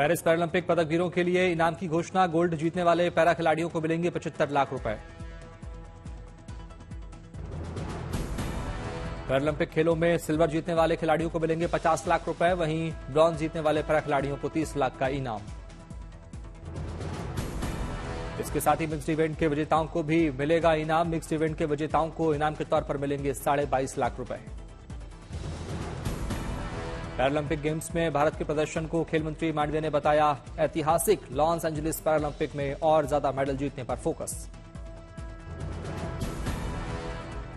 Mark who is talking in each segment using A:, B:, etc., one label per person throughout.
A: Paris Paralympic पदकवीरों के लिए इनाम की घोषणा, गोल्ड जीतने वाले पैरा खिलाड़ियों को मिलेंगे पचहत्तर लाख रुपए। पैरालंपिक खेलों में सिल्वर जीतने वाले खिलाड़ियों को मिलेंगे 50 लाख रुपए, वहीं ब्रॉन्ज जीतने वाले पैरा खिलाड़ियों को 30 लाख का इनाम। इसके साथ ही मिक्स्ड इवेंट के विजेताओं को भी मिलेगा इनाम। मिक्स्ड इवेंट के विजेताओं को इनाम के तौर पर मिलेंगे साढ़े बाईस लाख रुपए। पैरालंपिक गेम्स में भारत के प्रदर्शन को खेल मंत्री मांडविया ने बताया, ऐतिहासिक लॉस एंजलिस पैरालंपिक में और ज़्यादा मेडल जीतने पर फोकस।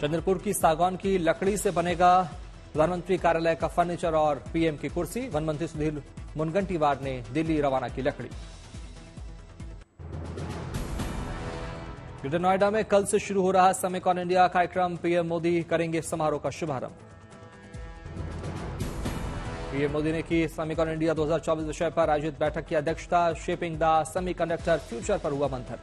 A: चंद्रपुर की सागौन की लकड़ी से बनेगा प्रधानमंत्री कार्यालय का फर्नीचर और पीएम की कुर्सी। वन मंत्री सुधीर मुनगंटीवार ने दिल्ली रवाना की लकड़ी। ग्रेटर नोएडा में कल से शुरू हो रहा समेकॉन इंडिया कार्यक्रम। पीएम मोदी करेंगे समारोह का शुभारंभ। पीएम मोदी ने की समीकॉन इंडिया 2024 विषय पर आयोजित बैठक की अध्यक्षता, शेपिंग द सेमीकंडक्टर फ्यूचर पर हुआ मंथन।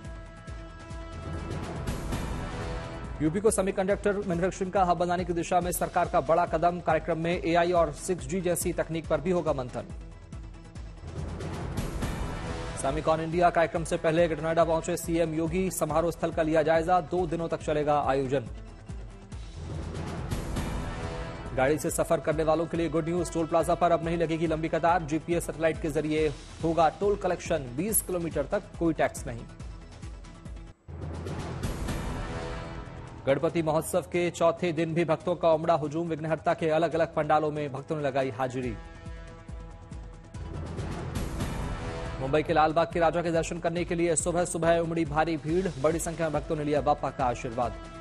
A: यूपी को सेमीकंडक्टर मैन्युफैक्चरिंग का हब बनाने की दिशा में सरकार का बड़ा कदम, कार्यक्रम में एआई और 6G जैसी तकनीक पर भी होगा मंथन। सेमिकॉन इंडिया कार्यक्रम से पहले नोएडा पहुँचे सीएम योगी। समारोह स्थल का लिया जायजा। दो दिनों तक चलेगा आयोजन। गाड़ी से सफ़र करने वालों के लिए गुड न्यूज़ टोल प्लाजा पर अब नहीं लगेगी लंबी कतार। जीपीएस सैटेलाइट के ज़रिए होगा टोल कलेक्शन 20 किलोमीटर तक कोई टैक्स नहीं। गणपति महोत्सव के चौथे दिन भी भक्तों का उमड़ा हुजूम। विघ्नहर्ता के अलग अलग पंडालों में भक्तों ने लगाई हाजिरी। मुंबई के लालबाग के राजा के दर्शन करने के लिए सुबह सुबह उमड़ी भारी भीड़। बड़ी संख्या में भक्तों ने लिया बापा का आशीर्वाद।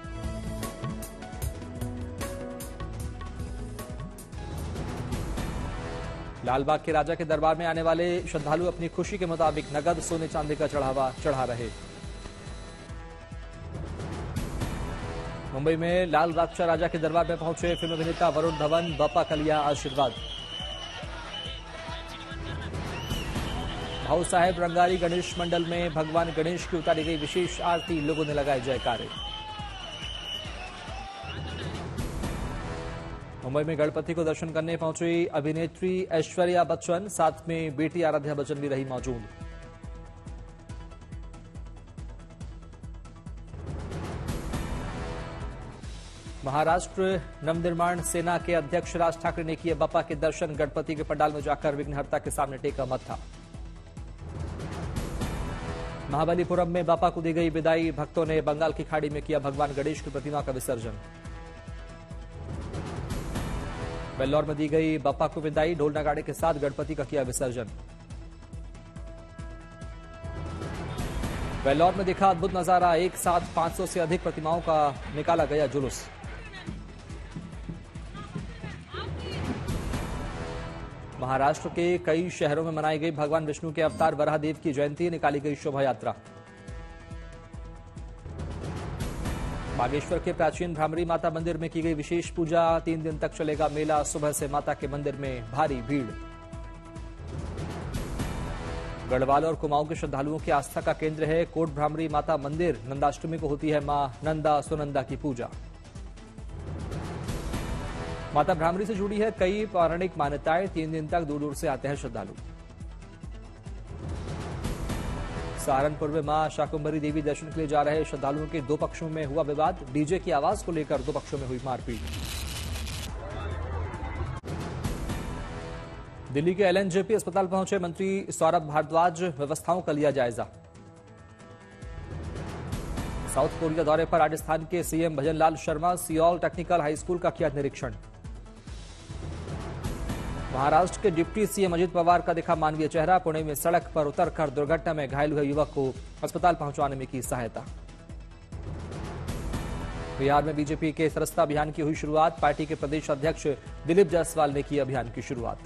A: लालबाग के राजा के दरबार में आने वाले श्रद्धालु अपनी खुशी के मुताबिक नगद सोने चांदी का चढ़ावा चढ़ा रहे। मुंबई में लाल राक्षा राजा के दरबार में पहुँचे फ़िल्म अभिनेता वरुण धवन, बापा कलिया आशीर्वाद। भाऊ साहेब रंगारी गणेश मंडल में भगवान गणेश की उतारी गई विशेष आरती, लोगों ने लगाए जयकारे। मुंबई में गणपति को दर्शन करने पहुँची अभिनेत्री ऐश्वर्या बच्चन, साथ में बेटी आराध्या बच्चन भी रही मौजूद। महाराष्ट्र नवनिर्माण सेना के अध्यक्ष राज ठाकरे ने किए बप्पा के दर्शन, गणपति के पंडाल में जाकर विघ्नहर्ता के सामने टेका मत्था। महाबलीपुरम में बापा को दी गई विदाई, भक्तों ने बंगाल की खाड़ी में किया भगवान गणेश की प्रतिमा का विसर्जन। बेल्लौर में दी गई बप्पा को विदाई, ढोल नगाड़े के साथ गणपति का किया विसर्जन। बेल्लौर में दिखा अद्भुत नज़ारा, एक साथ 500 से अधिक प्रतिमाओं का निकाला गया जुलूस। महाराष्ट्र के कई शहरों में मनाई गई भगवान विष्णु के अवतार वराहदेव की जयंती, निकाली गई शोभा यात्रा बागेश्वर के प्राचीन भ्रामरी माता मंदिर में की गई विशेष पूजा तीन दिन तक चलेगा मेला। सुबह से माता के मंदिर में भारी भीड़। गढ़वाल और कुमाऊं के श्रद्धालुओं की आस्था का केंद्र है कोट भ्रामरी माता मंदिर। नंदाष्टमी को होती है माँ नंदा सुनंदा की पूजा। माता भ्रामरी से जुड़ी है कई पौराणिक मान्यताएँ। तीन दिन तक दूर दूर से आते हैं श्रद्धालु। सहारनपुर में माँ शाकुंभरी देवी दर्शन के लिए जा रहे श्रद्धालुओं के दो पक्षों में हुआ विवाद। डीजे की आवाज़ को लेकर दो पक्षों में हुई मारपीट। दिल्ली के एलएनजेपी अस्पताल पहुँचे मंत्री सौरभ भारद्वाज। व्यवस्थाओं का लिया जायजा। साउथ कोरिया दौरे पर राजस्थान के CM Bhajanlal Sharma, Seoul technical high school का किया निरीक्षण। महाराष्ट्र के डिप्टी सीएम अजित पवार का दिखा मानवीय चेहरा, पुणे में सड़क पर उतरकर दुर्घटना में घायल हुए युवक को अस्पताल पहुँचाने में की सहायता। बिहार में बीजेपी के सरस्ता अभियान की हुई शुरुआत, पार्टी के प्रदेश अध्यक्ष दिलीप जायसवाल ने की अभियान की शुरुआत।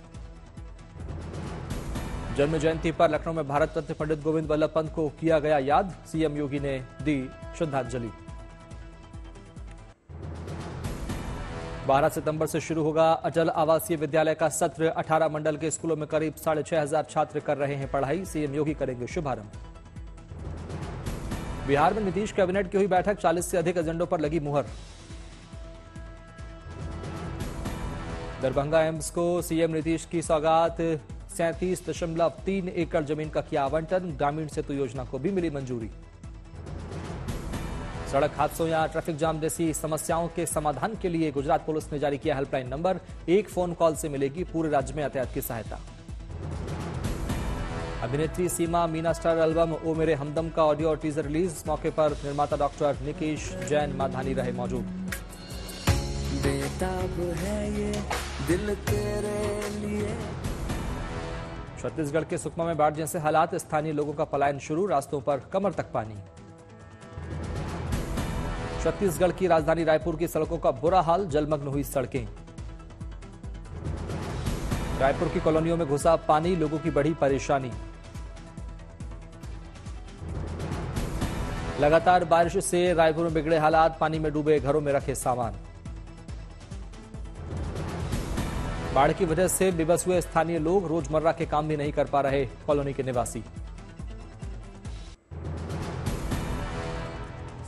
A: जन्म जयंती पर लखनऊ में भारत रत्न पंडित गोविंद वल्लभ पंत को किया गया याद, सीएम योगी ने दी श्रद्धांजलि। बारह सितंबर से शुरू होगा अटल आवासीय विद्यालय का सत्र। 18 मंडल के स्कूलों में करीब साढ़े छह हज़ार छात्र कर रहे हैं पढ़ाई। सीएम योगी करेंगे शुभारंभ। बिहार में नीतीश कैबिनेट की हुई बैठक 40 से अधिक एजेंडों पर लगी मुहर। दरभंगा एम्स को सीएम नीतीश की सौगात, सैंतीस दशमलव तीन एकड़ ज़मीन का किया आवंटन। ग्रामीण सेतु योजना को भी मिली मंजूरी। सड़क हादसों या ट्रैफ़िक जाम जैसी समस्याओं के समाधान के लिए गुजरात पुलिस ने जारी किया हेल्पलाइन नंबर। एक फ़ोन कॉल से मिलेगी पूरे राज्य में यातायात की सहायता। अभिनेत्री सीमा मीना स्टार एल्बम ओ मेरे हमदम का ऑडियो और टीजर रिलीज़। मौके पर निर्माता डॉक्टर निकेश जैन माधानी रहे मौजूद। छत्तीसगढ़ के सुकमा में बाढ़ जैसे हालात स्थानीय लोगों का पलायन शुरू रास्तों पर कमर तक पानी। छत्तीसगढ़ की राजधानी रायपुर की सड़कों का बुरा हाल, जलमग्न हुई सड़कें। रायपुर की कॉलोनियों में घुसा पानी, लोगों की बड़ी परेशानी। लगातार बारिश से रायपुर में बिगड़े हालात, पानी में डूबे घरों में रखे सामान। बाढ़ की वजह से बेबस हुए स्थानीय लोग रोज़मर्रा के काम भी नहीं कर पा रहे कॉलोनी के निवासी।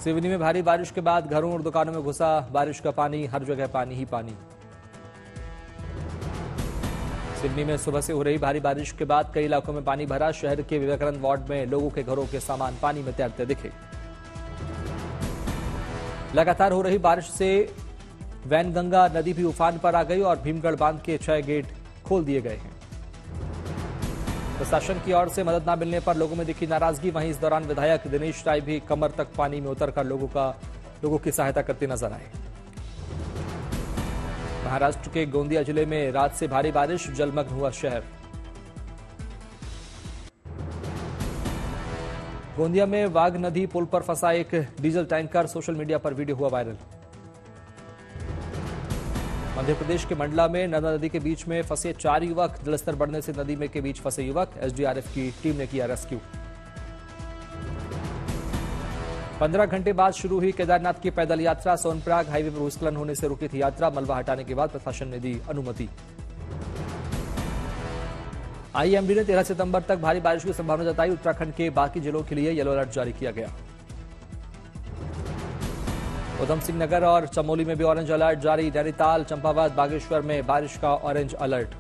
A: सिवनी में भारी बारिश के बाद घरों और दुकानों में घुसा बारिश का पानी, हर जगह पानी ही पानी। सिवनी में सुबह से हो रही भारी बारिश के बाद कई इलाकों में पानी भरा। शहर के विवेकानंद वार्ड में लोगों के घरों के सामान पानी में तैरते दिखे। लगातार हो रही बारिश से वैनगंगा नदी भी उफान पर आ गई और भीमगढ़ बाँध के छह गेट खोल दिए गए हैं। प्रशासन की ओर से मदद न मिलने पर लोगों में दिखी नाराज़गी। वहीं इस दौरान विधायक दिनेश राय भी कमर तक पानी में उतरकर लोगों का, लोगों की सहायता करते नज़र आए। महाराष्ट्र के गोंदिया ज़िले में रात से भारी बारिश, जलमग्न हुआ शहर। गोंदिया में वाघ नदी पुल पर फंसा एक डीजल टैंकर, सोशल मीडिया पर वीडियो हुआ वायरल। मध्य प्रदेश के मंडला में नर्मदा नदी के बीच में फंसे चार युवक। जलस्तर बढ़ने से नदी में के बीच फंसे युवक। एसडीआरएफ की टीम ने किया रेस्क्यू। पंद्रह घंटे बाद शुरू हुई केदारनाथ की पैदल यात्रा। सोनप्रयाग हाईवे पर भूस्खलन होने से रुकी थी यात्रा। मलबा हटाने के बाद प्रशासन ने दी अनुमति। आईएमडी ने 13 सितंबर तक भारी बारिश की संभावना जताई। उत्तराखंड के बाकी जिलों के लिए येलो अलर्ट जारी किया गया। उधम सिंह नगर और चमोली में भी ऑरेंज अलर्ट जारी। नैनीताल चंपावत, बागेश्वर में बारिश का ऑरेंज अलर्ट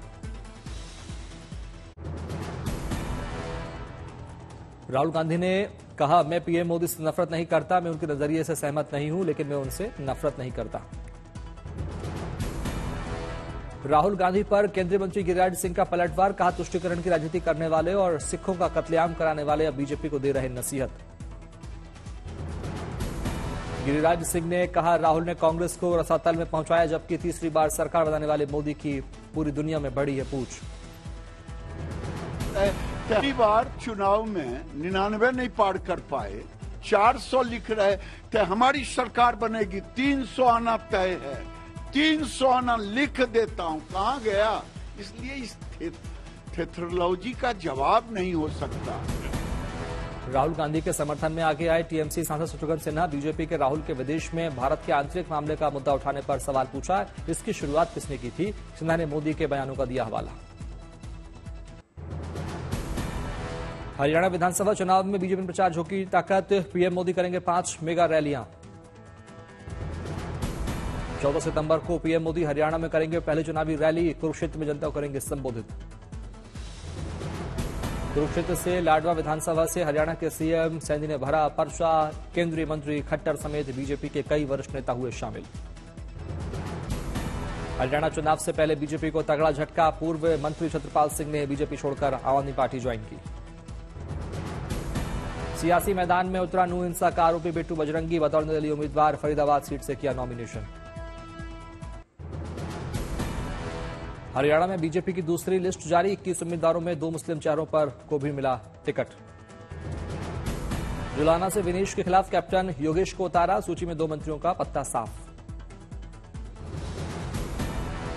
A: राहुल गांधी ने कहा, मैं पीएम मोदी से नफरत नहीं करता, मैं उनके नज़रिए से सहमत नहीं हूँ, लेकिन मैं उनसे नफरत नहीं करता। राहुल गांधी पर केंद्रीय मंत्री गिरिराज सिंह का पलटवार, कहा, तुष्टिकरण की राजनीति करने वाले और सिखों का कत्लेआम कराने वाले अब बीजेपी को दे रहे नसीहत। गिरिराज सिंह ने कहा, राहुल ने कांग्रेस को रसातल में पहुँचाया, जबकि तीसरी बार सरकार बनाने वाले मोदी की पूरी दुनिया में बड़ी है पूछ।
B: पहली बार चुनाव में निन्यानवे नहीं पार कर पाए 400 लिख रहे थे हमारी सरकार बनेगी 300 आना तय है। 300 आना लिख देता हूँ, कहा गया? इसलिए इस थेथरोलॉजी का जवाब नहीं हो सकता।
A: राहुल गांधी के समर्थन में आगे आए टीएमसी सांसद शत्रुघ्न सिन्हा। बीजेपी के राहुल के विदेश में भारत के आंतरिक मामले का मुद्दा उठाने पर सवाल पूछा। इसकी शुरुआत किसने की थी? सिन्हा ने मोदी के बयानों का दिया हवाला। हरियाणा विधानसभा चुनाव में बीजेपी प्रचार झोंकी ताकत। पीएम मोदी करेंगे पाँच मेगा रैलियाँ। चौदह सितंबर को पीएम मोदी हरियाणा में करेंगे पहली चुनावी रैली। कुरुक्षेत्र में जनता को करेंगे संबोधित। कुरुक्षेत्र से लाडवा विधानसभा से हरियाणा के सीएम सैनी ने भरा पर्चा। केंद्रीय मंत्री खट्टर समेत बीजेपी के कई वरिष्ठ नेता हुए शामिल। हरियाणा चुनाव से पहले बीजेपी को तगड़ा झटका, पूर्व मंत्री छत्रपाल सिंह ने बीजेपी छोड़कर आम आदमी पार्टी ज्वाइन की। सियासी मैदान में उतरा नू हिंसा का आरोपी बिट्टू बजरंगी, बतौर निर्दलीय उम्मीदवार फरीदाबाद सीट से किया नॉमिनेशन हरियाणा में बीजेपी की दूसरी लिस्ट जारी। इक्कीस उम्मीदवारों में दो मुस्लिम चेहरों पर को भी मिला टिकट। जुलाना से विनेश के खिलाफ कैप्टन योगेश को उतारा। सूची में दो मंत्रियों का पत्ता साफ़।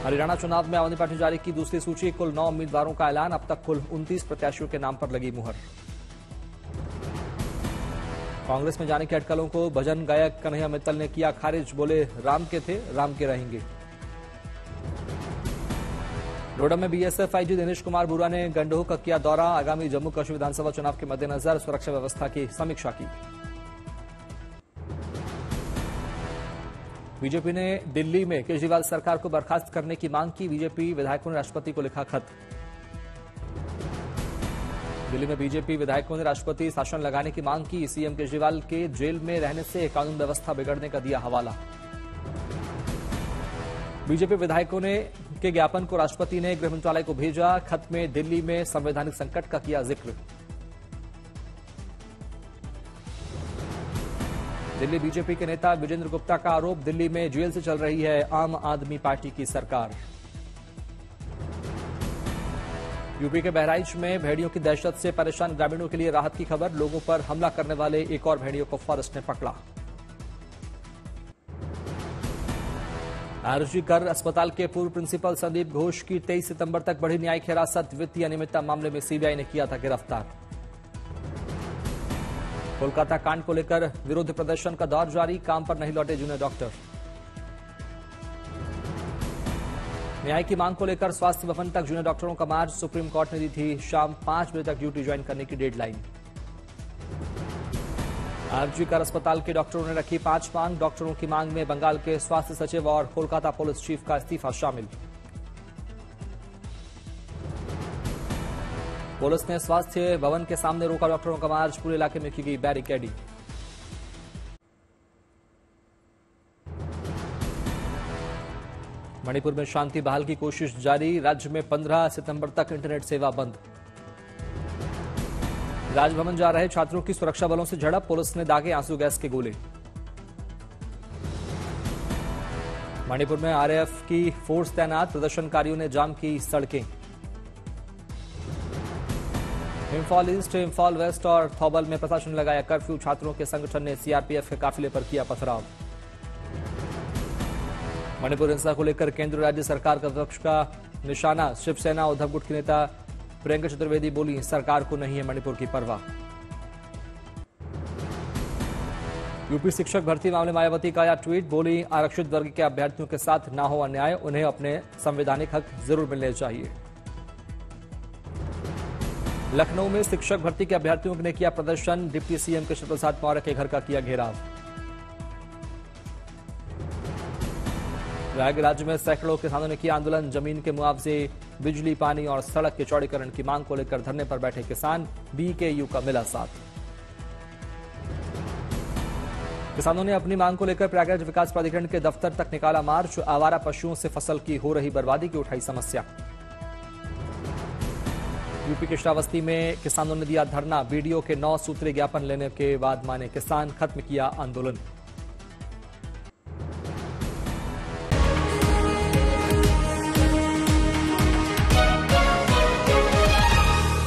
A: हरियाणा चुनाव में आदमी पार्टी जारी की दूसरी सूची। कुल नौ उम्मीदवारों का ऐलान। अब तक कुल उनतीस प्रत्याशियों के नाम पर लगी मुहर। कांग्रेस में जाने की अटकलों को भजन गायक कन्हैया मित्तल ने किया खारिज। बोले, राम के थे, राम के रहेंगे। डोडा में बीएसएफ आईजी दिनेश कुमार बुरा ने गंडोह का किया दौरा, आगामी जम्मू कश्मीर विधानसभा चुनाव के मद्देनजर सुरक्षा व्यवस्था की समीक्षा की। बीजेपी ने दिल्ली में केजरीवाल सरकार को बर्खास्त करने की मांग की, बीजेपी विधायकों ने राष्ट्रपति को लिखा खत। दिल्ली में बीजेपी विधायकों ने राष्ट्रपति शासन लगाने की मांग की, सीएम केजरीवाल के जेल में रहने से कानून व्यवस्था बिगड़ने का दिया हवाला। बीजेपी विधायकों ने के ज्ञापन को राष्ट्रपति ने गृह मंत्रालय को भेजा। खत में दिल्ली में संवैधानिक संकट का किया ज़िक्र। दिल्ली बीजेपी के नेता विजेंद्र गुप्ता का आरोप, दिल्ली में जेल से चल रही है आम आदमी पार्टी की सरकार। यूपी के बहराइच में भेड़ियों की दहशत से परेशान ग्रामीणों के लिए राहत की खबर, लोगों पर हमला करने वाले एक और भेड़ियों को फॉरेस्ट ने पकड़ा। आरजी कर अस्पताल के पूर्व प्रिंसिपल संदीप घोष की 23 सितंबर तक बढ़ी न्यायिक हिरासत, वित्तीय अनियमितता मामले में सीबीआई ने किया था गिरफ़्तार। कोलकाता कांड को लेकर विरोध प्रदर्शन का दौर जारी, काम पर नहीं लौटे जूनियर डॉक्टर। न्याय की मांग को लेकर स्वास्थ्य भवन तक जूनियर डॉक्टरों का मार्च सुप्रीम कोर्ट ने दी थी शाम पाँच बजे तक ड्यूटी ज्वाइन करने की डेडलाइन। आरजी कर अस्पताल के डॉक्टरों ने रखी पाँच मांग। डॉक्टरों की मांग में बंगाल के स्वास्थ्य सचिव और कोलकाता पुलिस चीफ का इस्तीफा शामिल। पुलिस ने स्वास्थ्य भवन के सामने रोका डॉक्टरों का मार्च। पूरे इलाके में की गई बैरिकेडिंग। मणिपुर में शांति बहाल की कोशिश जारी। राज्य में 15 सितंबर तक इंटरनेट सेवा बंद। राजभवन जा रहे छात्रों की सुरक्षा बलों से झड़प, पुलिस ने दागे आँसू गैस के गोले। मणिपुर में आरएएफ की फोर्स तैनात, प्रदर्शनकारियों ने जाम की सड़कें। इम्फॉल ईस्ट, इम्फॉल वेस्ट और थौबल में प्रशासन लगाया कर्फ्यू, छात्रों के संगठन ने सीआरपीएफ के काफिले पर किया पथराव। मणिपुर हिंसा को लेकर केंद्र राज्य सरकार का विपक्ष का निशाना, शिवसेना उद्धव गुट की नेता प्रियंका चतुर्वेदी बोली, सरकार को नहीं है मणिपुर की परवाह. यूपी शिक्षक भर्ती मामले मायावती का आया ट्वीट, बोली, आरक्षित वर्ग के अभ्यर्थियों के साथ ना हो अन्याय, उन्हें अपने संवैधानिक हक ज़रूर मिलने चाहिए. लखनऊ में शिक्षक भर्ती के अभ्यर्थियों ने किया प्रदर्शन, डिप्टी सीएम कृष्ण प्रसाद मौर्य के घर का किया घेराव। राज्य में सैकड़ों किसानों ने किया आंदोलन, ज़मीन के मुआवजे बिजली, पानी और सड़क के चौड़ीकरण की मांग को लेकर धरने पर बैठे किसान बीकेयू का मिला साथ। किसानों ने अपनी मांग को लेकर प्रयागराज विकास प्राधिकरण के दफ्तर तक निकाला मार्च। आवारा पशुओं से फ़सल की हो रही बर्बादी की उठाई समस्या। यूपी के श्रावस्ती में किसानों ने दिया धरना। बीडीओ के नौ सूत्रीय ज्ञापन लेने के बाद माने किसान खत्म किया आंदोलन।